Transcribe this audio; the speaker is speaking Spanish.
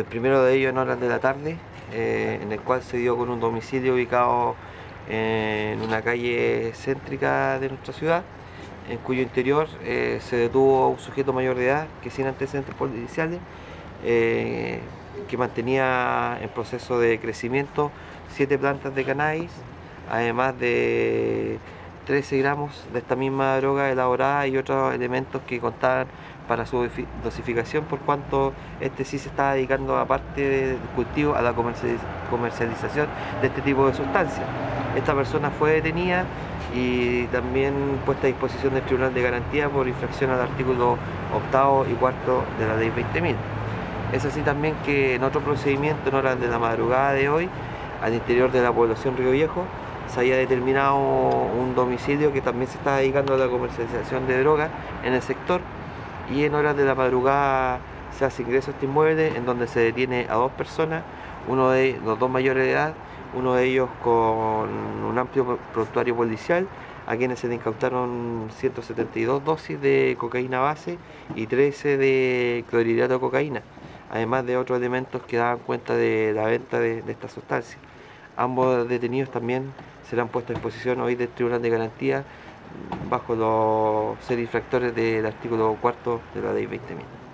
El primero de ellos en horas de la tarde, eh, en el cual se dio con un domicilio ubicado en una calle céntrica de nuestra ciudad, en cuyo interior eh, se detuvo un sujeto mayor de edad que sin antecedentes policiales, eh, que mantenía en proceso de crecimiento siete plantas de cannabis, además de 13 gramos de esta misma droga elaborada y otros elementos que contaban para su dosificación por cuanto este sí se está dedicando aparte del cultivo a la comercialización de este tipo de sustancias. Esta persona fue detenida y también puesta a disposición del Tribunal de Garantía por infracción al artículo octavo y cuarto de la ley 20.000. Es así también que en otro procedimiento, en horas de la madrugada de hoy, al interior de la población Río Viejo, se haya determinado un domicilio que también se está dedicando a la comercialización de drogas en el sector y en horas de la madrugada se hace ingreso a este inmueble en donde se detiene a dos personas, uno de los dos mayores de edad, uno de ellos con un amplio prontuario policial, a quienes se le incautaron 172 dosis de cocaína base y 13 de clorhidrato de cocaína, además de otros elementos que daban cuenta de la venta de, de esta sustancia. Ambos detenidos también serán puestos a disposición hoy del Tribunal de Garantía bajo los ser infractores del artículo cuarto de la ley 20.000.